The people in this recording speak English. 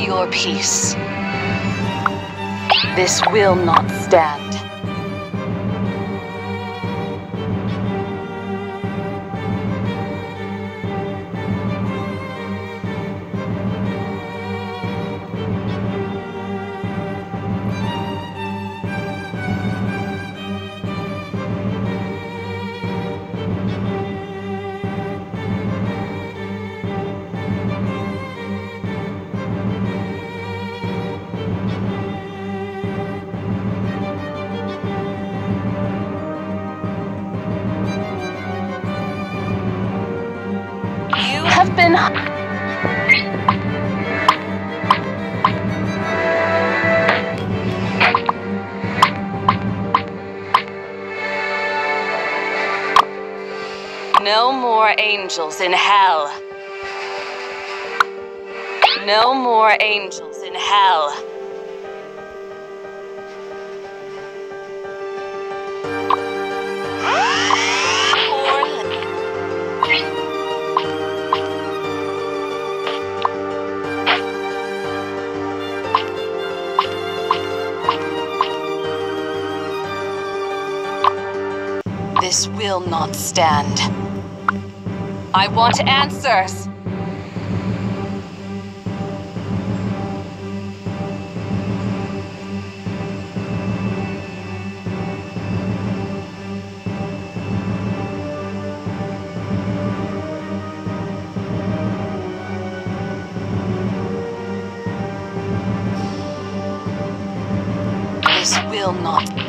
Your peace. This will not stand. Have been. No more angels in hell. No more angels in hell. This will not stand. I want answers. Will not